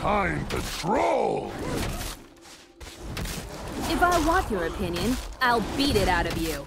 time to troll! If I want your opinion, I'll beat it out of you.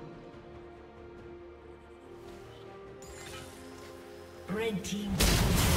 Red team.